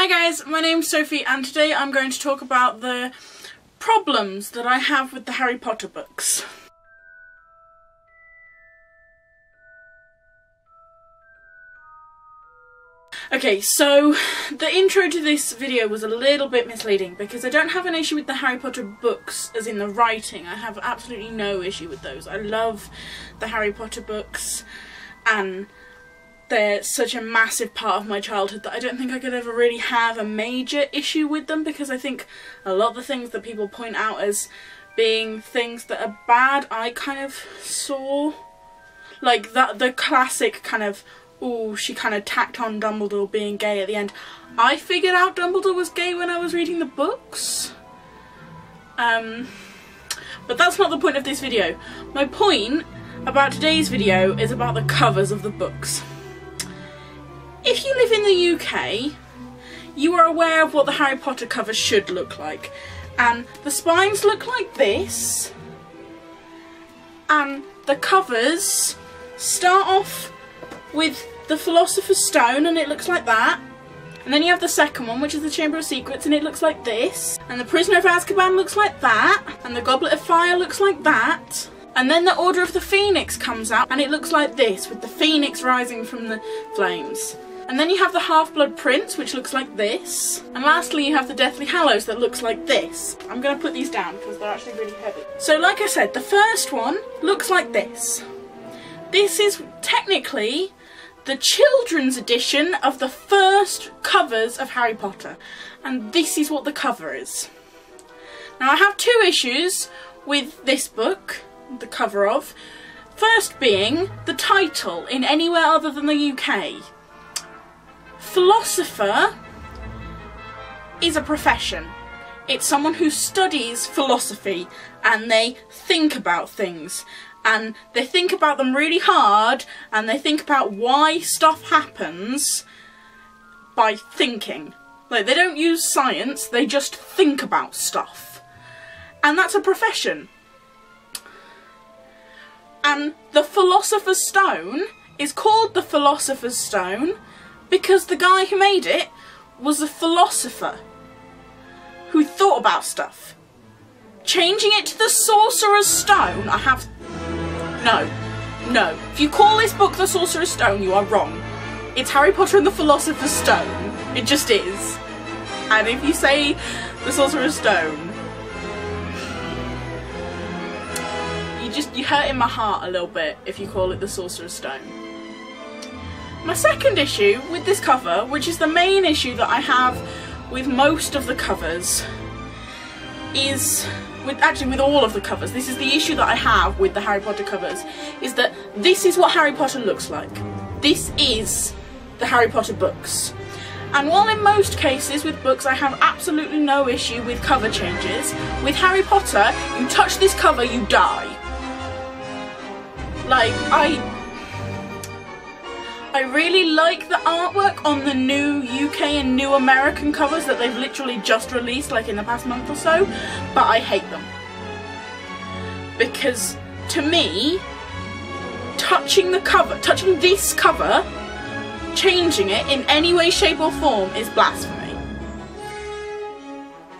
Hi guys, my name's Sophie and today I'm going to talk about the problems that I have with the Harry Potter books. Okay, so the intro to this video was a little bit misleading because I don't have an issue with the Harry Potter books as in the writing. I have absolutely no issue with those. I love the Harry Potter books and they're such a massive part of my childhood that I don't think I could ever really have a major issue with them because I think a lot of the things that people point out as being things that are bad I kind of saw like that the classic kind of oh, she kind of tacked on Dumbledore being gay at the end. I figured out Dumbledore was gay when I was reading the books. Um, but that's not the point of this video. My point about today's video is about the covers of the books. If you live in the UK, you are aware of what the Harry Potter covers should look like. And the spines look like this. And the covers start off with the Philosopher's Stone and it looks like that. And then you have the second one, which is the Chamber of Secrets, and it looks like this. And the Prisoner of Azkaban looks like that. And the Goblet of Fire looks like that. And then the Order of the Phoenix comes out, and it looks like this, with the Phoenix rising from the flames. And then you have the Half-Blood Prince, which looks like this. And lastly, you have the Deathly Hallows that looks like this. I'm going to put these down because they're actually really heavy. So like I said, the first one looks like this. This is technically the children's edition of the first covers of Harry Potter. And this is what the cover is. Now I have two issues with this book, the cover of. First being the title in anywhere other than the UK. Philosopher is a profession. It's someone who studies philosophy and they think about things and they think about them really hard and they think about why stuff happens by thinking. Like, they don't use science, they just think about stuff. And that's a profession. And the Philosopher's Stone is called the Philosopher's Stone because the guy who made it was a philosopher who thought about stuff. Changing it to the Sorcerer's Stone, I have no. No. If you call this book The Sorcerer's Stone, you are wrong. It's Harry Potter and the Philosopher's Stone. It just is. And if you say The Sorcerer's Stone, you just, you hurt in my heart a little bit if you call it The Sorcerer's Stone. My second issue with this cover, which is the main issue that I have with most of the covers, is with actually with all of the covers, this is the issue that I have with the Harry Potter covers, is that this is what Harry Potter looks like. This is the Harry Potter books. And while in most cases with books I have absolutely no issue with cover changes, with Harry Potter, you touch this cover, you die. Like, I I really like the artwork on the new UK and new American covers that they've literally just released like in the past month or so, but I hate them. Because to me, touching the cover, touching this cover, changing it in any way, shape or form is blasphemy.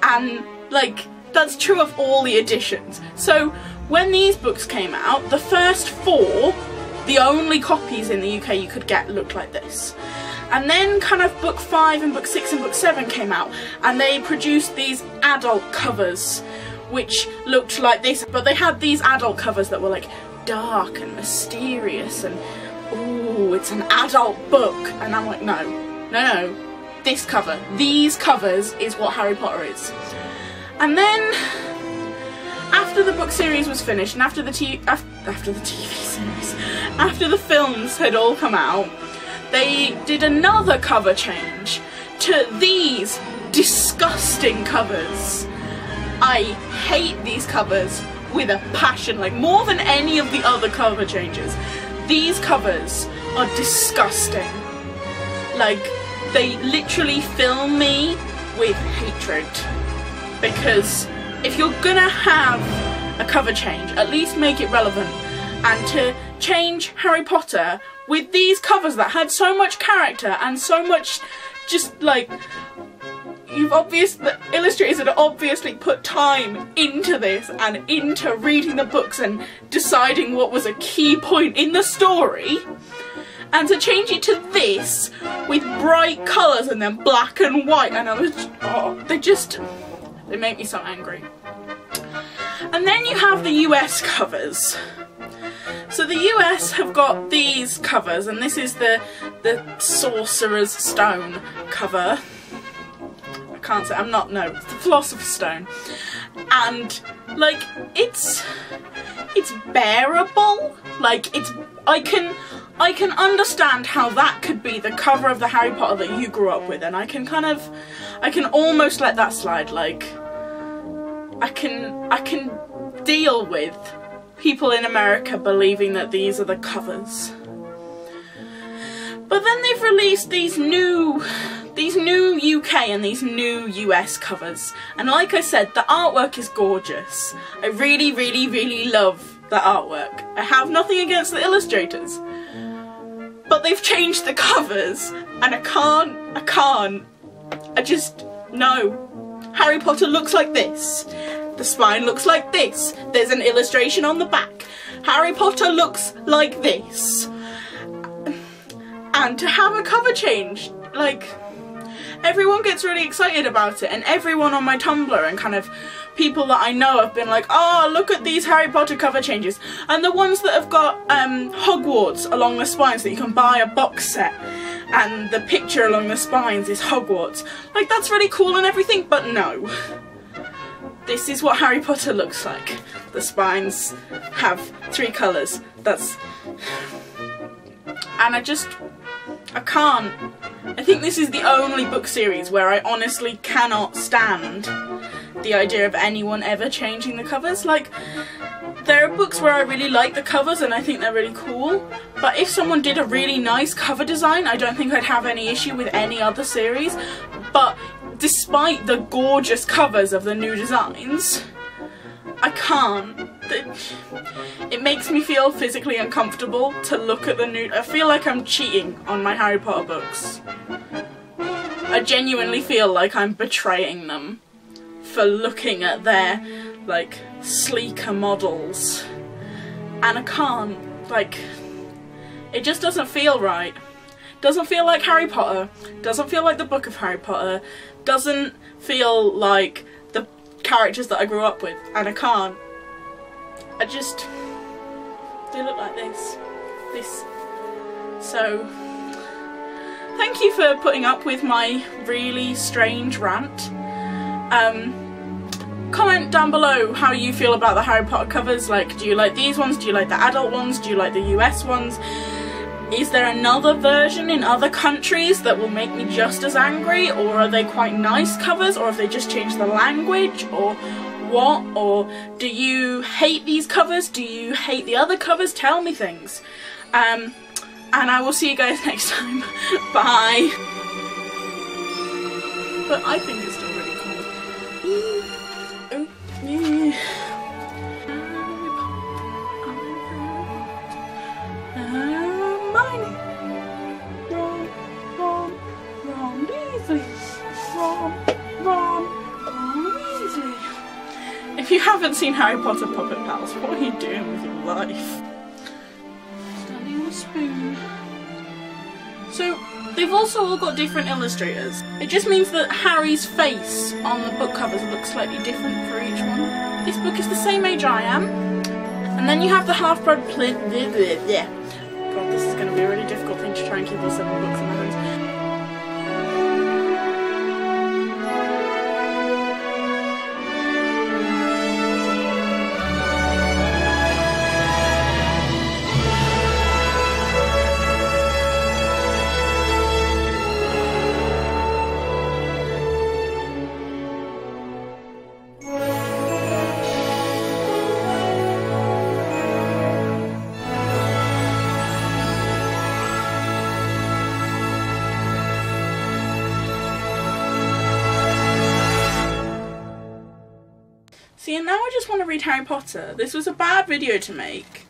And like, that's true of all the editions. So when these books came out, the first four the only copies in the UK you could get looked like this. And then kind of book 5 and book 6 and book 7 came out and they produced these adult covers which looked like this. But they had these adult covers that were like dark and mysterious and oh it's an adult book. And I'm like no no no this cover these covers is what Harry Potter is. And then after the book series was finished and after the t after the TV series, after the films had all come out, they did another cover change to these disgusting covers. I hate these covers with a passion, like more than any of the other cover changes. These covers are disgusting. Like, they literally fill me with hatred because if you're gonna have a cover change, at least make it relevant. And to change Harry Potter with these covers that had so much character and so much just like you've obvious the illustrators had obviously put time into this and into reading the books and deciding what was a key point in the story. And to change it to this with bright colours and then black and white and I was oh they just they make me so angry. And then you have the US covers so the US have got these covers and this is the the Sorcerer's Stone cover. I can't say I'm not no it's the Philosopher's Stone. And like it's it's bearable. Like it's I can I can understand how that could be the cover of the Harry Potter that you grew up with and I can kind of I can almost let that slide like I can I can deal with people in America believing that these are the covers. But then they've released these new these new UK and these new US covers. And like I said, the artwork is gorgeous. I really, really, really love the artwork. I have nothing against the illustrators. But they've changed the covers and I can't, I can't, I just, no. Harry Potter looks like this. The spine looks like this. There's an illustration on the back. Harry Potter looks like this. And to have a cover change, like, everyone gets really excited about it and everyone on my Tumblr and kind of people that I know have been like, oh, look at these Harry Potter cover changes. And the ones that have got um, Hogwarts along the spines that you can buy a box set and the picture along the spines is Hogwarts. Like, that's really cool and everything, but no this is what Harry Potter looks like. The spines have three colours. That's... And I just... I can't. I think this is the only book series where I honestly cannot stand the idea of anyone ever changing the covers. Like, there are books where I really like the covers and I think they're really cool, but if someone did a really nice cover design, I don't think I'd have any issue with any other series. But despite the gorgeous covers of the new designs, I can't. It makes me feel physically uncomfortable to look at the new- I feel like I'm cheating on my Harry Potter books. I genuinely feel like I'm betraying them for looking at their, like, sleeker models. And I can't, like, it just doesn't feel right. Doesn't feel like Harry Potter, doesn't feel like the book of Harry Potter, doesn't feel like the characters that I grew up with, and I can't. I just, they look like this, this. So, thank you for putting up with my really strange rant. Um, comment down below how you feel about the Harry Potter covers, like do you like these ones, do you like the adult ones, do you like the US ones? Is there another version in other countries that will make me just as angry? Or are they quite nice covers? Or have they just changed the language? Or what? Or do you hate these covers? Do you hate the other covers? Tell me things. Um and I will see you guys next time. Bye. But I think it's still really cool you haven't seen Harry Potter Puppet Pals, what are you doing with your life? Standing on a spoon. So, they've also all got different illustrators. It just means that Harry's face on the book covers looks slightly different for each one. This book is the same age I am. And then you have the Half-Blood Plin... Yeah. God, this is going to be a really difficult thing to try and keep all seven books in read Harry Potter. This was a bad video to make.